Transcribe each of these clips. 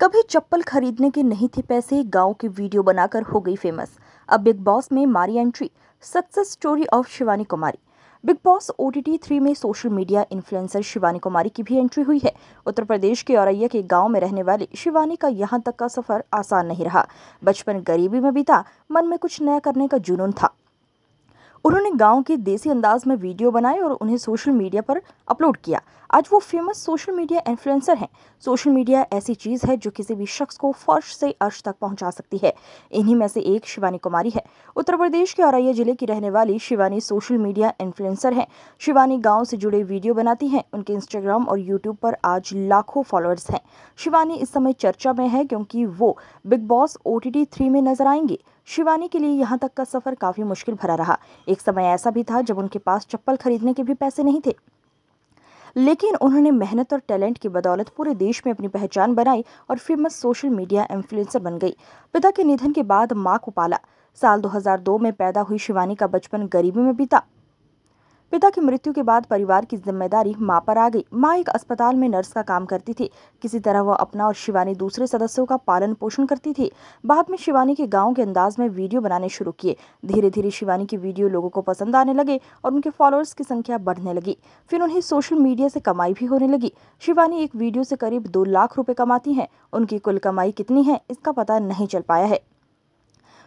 कभी चप्पल खरीदने के नहीं थे पैसे, गाँव की वीडियो बनाकर हो गई फ़ेमस अब बिग बॉस में मारी entry success story of Shivani Kumari. Bigg Boss O T three में social media influencer Shivani Kumari की भी एंट्री हुई है। उत्तर प्रदेश के औरैया के गाँव में रहने वाली शिवानी का यहाँ तक का सफ़र आसान नहीं रहा। बचपन गरीबी में बीता, मन में कुछ नया करने का जुनून था। उन्होंने गाँव के देसी अंदाज में वीडियो बनाए और उन्हें सोशल मीडिया पर अपलोड किया। आज वो फ़ेमस सोशल मीडिया इन्फ्लुएंसर हैं। सोशल मीडिया ऐसी चीज़ है जो किसी भी शख्स को फर्श से अर्श तक पहुँचा सकती है। इन्हीं में से एक शिवानी कुमारी है। उत्तर प्रदेश के औरैया ज़िले की रहने वाली शिवानी सोशल मीडिया इन्फ्लुएंसर हैं। शिवानी गाँव से जुड़े वीडियो बनाती हैं। उनके इंस्टाग्राम और यूट्यूब पर आज लाखों फॉलोअर्स हैं। शिवानी इस समय चर्चा में है क्योंकि वो बिग बॉस ओ टी में नज़र आएँगे। शिवानी के लिए यहाँ तक का सफ़र काफ़ी मुश्किल भरा रहा। एक समय ऐसा भी था जब उनके पास चप्पल खरीदने के भी पैसे नहीं थे। लेकिन उन्होंने मेहनत और टैलेंट की बदौलत पूरे देश में अपनी पहचान बनाई और फ़ेमस सोशल मीडिया इन्फ्लुएंसर बन गई। पिता के निधन के बाद माँ को पाला। साल 2002 में पैदा हुई शिवानी का बचपन गरीबी में बीता। पिता की मृत्यु के बाद परिवार की ज़िम्मेदारी माँ पर आ गई। माँ एक अस्पताल में नर्स का काम करती थी। किसी तरह वह अपना और शिवानी दूसरे सदस्यों का पालन पोषण करती थी। बाद में शिवानी के गाँव के अंदाज में वीडियो बनाने शुरू किए। धीरे धीरे शिवानी की वीडियो लोगों को पसंद आने लगे और उनके फॉलोअर्स की संख्या बढ़ने लगी। फिर उन्हें सोशल मीडिया से कमाई भी होने लगी। शिवानी एक वीडियो से करीब दो लाख रुपए कमाती हैं। उनकी कुल कमाई कितनी है, इसका पता नहीं चल पाया है।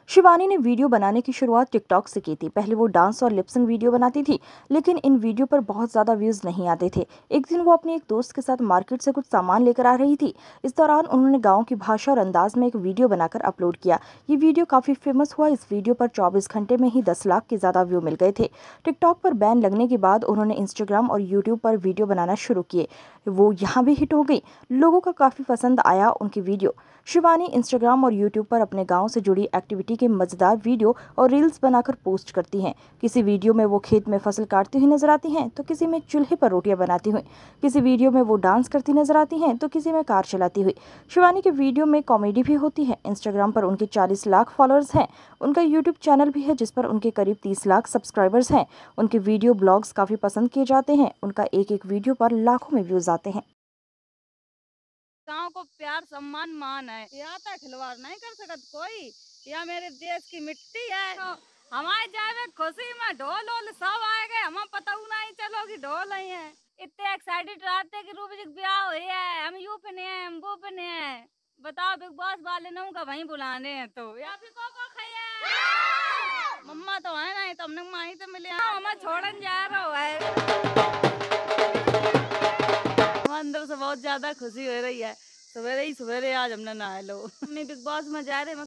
शिवानी ने वीडियो बनाने की शुरुआत टिकटॉक से की थी। पहले वो डांस और लिपसिंग वीडियो बनाती थी, लेकिन इन वीडियो पर बहुत ज़्यादा व्यूज़ नहीं आते थे। एक दिन वो अपने एक दोस्त के साथ मार्केट से कुछ सामान लेकर आ रही थी। इस दौरान उन्होंने गाँव की भाषा और अंदाज में एक वीडियो बनाकर अपलोड किया। ये वीडियो काफ़ी फ़ेमस हुआ। इस वीडियो पर चौबीस घंटे में ही दस लाख के ज़्यादा व्यू मिल गए थे। टिकटॉक पर बैन लगने के बाद उन्होंने इंस्टाग्राम और यूट्यूब पर वीडियो बनाना शुरू किए। वो यहाँ भी हिट हो गई। लोगों का काफ़ी पसंद आया उनकी वीडियो। शिवानी इंस्टाग्राम और यूट्यूब पर अपने गाँव से जुड़ी एक्टिविटी के मज़ेदार वीडियो और रील्स बनाकर पोस्ट करती हैं। किसी वीडियो में वो खेत में फ़सल काटती हुई नज़र आती हैं तो किसी में चूल्हे पर रोटियाँ बनाती हुई। किसी वीडियो में वो डांस करती नज़र आती हैं तो किसी में कार चलाती हुई। शिवानी के वीडियो में कॉमेडी भी होती है। इंस्टाग्राम पर उनके चालीस लाख फॉलोअर्स हैं। उनका यूट्यूब चैनल भी है, जिस पर उनके करीब तीस लाख सब्सक्राइबर्स हैं। उनके वीडियो ब्लॉग्स काफ़ी पसंद किए जाते हैं। उनका एक एक वीडियो पर लाखों में व्यूज़ आते हैं। गाँव को प्यार, सम्मान, मान है। यहाँ तक खिलवाड़ नहीं कर सकत कोई। यह मेरे देश की मिट्टी है? तो हमारे जाए खुशी में ढोल वोल सब आए गए। हमें पता नहीं चलो कि ढोल नहीं है। इतने एक्साइटेड रहते कि रूप जी ब्याह हुई है। हम यू पे हैं, हम वो पे हैं। बताओ, बिग बॉस वाले ने का वहीं बुलाने हैं तो। या फिर को को खाया मम्मा तो है ना तो हमने माही तो मिले हमें छोड़न जा रहा है अंदर से बहुत ज़्यादा खुशी हो रही है। सवेरे ही सवेरे आज हमने नहा लो। बिग बॉस में जा रहे